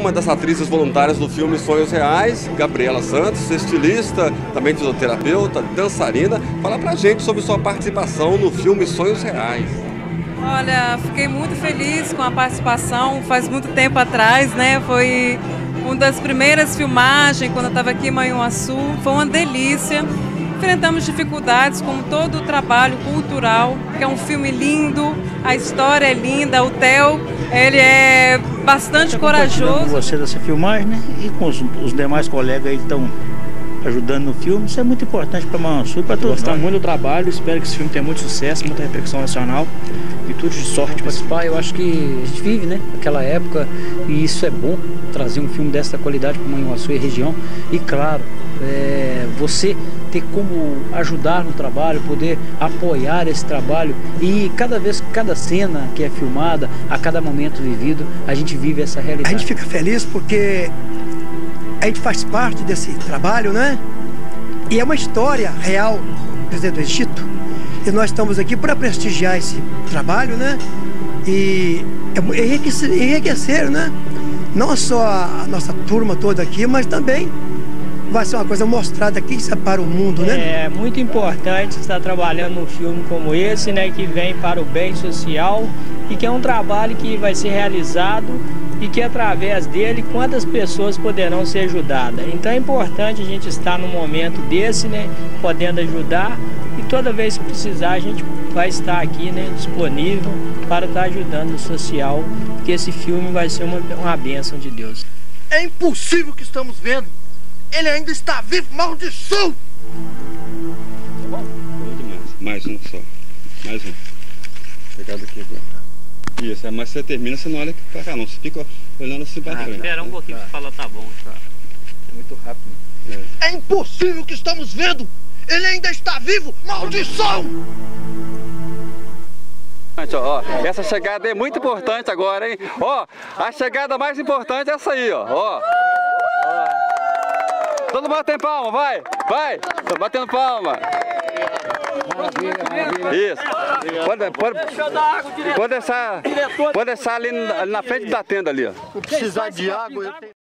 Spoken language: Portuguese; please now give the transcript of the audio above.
uma das atrizes voluntárias do filme Sonhos Reais, Gabriela Santos, estilista, também fisioterapeuta, dançarina. Fala pra gente sobre sua participação no filme Sonhos Reais. Olha, fiquei muito feliz com a participação, faz muito tempo atrás, né? Foi uma das primeiras filmagens quando eu estava aqui em Manhuaçu, foi uma delícia. Enfrentamos dificuldades como todo o trabalho cultural, que é um filme lindo, a história é linda, o Theo, ele é bastante corajoso. Com você dessa filmagem, né? E com os, os demais colegas aí que estão ajudando no filme, isso é muito importante para Manhuaçu e para todos Gostamos muito do trabalho, espero que esse filme tenha muito sucesso, muita repercussão nacional e tudo de sorte participar. Eu acho que a gente vive, né, aquela época e isso é bom trazer um filme dessa qualidade para Manhuaçu e região. E claro, é, você ter como ajudar no trabalho, poder apoiar esse trabalho e cada vez, cada cena que é filmada, a cada momento vivido, a gente vive essa A realidade. gente fica feliz porque a gente faz parte desse trabalho, né? E é uma história real do Egito. E nós estamos aqui para prestigiar esse trabalho, né? E enriquecer, enriquecer, né? Não só a nossa turma toda aqui, mas também vai ser uma coisa mostrada aqui para o mundo, né? É muito importante estar trabalhando num filme como esse, né, que vem para o bem social e que é um trabalho que vai ser realizado e que através dele quantas pessoas poderão ser ajudadas. Então é importante a gente estar num momento desse, né, podendo ajudar toda vez que precisar a gente vai estar aqui, né, disponível para estar ajudando no social, porque esse filme vai ser uma, uma bênção de Deus. É impossível o que estamos vendo. Ele ainda está vivo, maldição! Muito mais. Mais um só. Mais um. Pegado aqui agora. Isso, é, mas você termina, você não olha pra cá não. Você fica olhando assim pra frente. Espera um pouquinho para falar tá bom. É muito rápido. É impossível o que estamos vendo. Ele ainda está vivo, maldição! Ó, ó, essa chegada é muito importante agora, hein? Ó, a chegada mais importante é essa aí, ó. ó. Todo mundo tem palma, vai, vai, tô batendo palma. Isso. Pode, pode, pode deixar, pode deixar ali na, ali na frente da tenda ali, ó. Precisar de água. Eu tenho...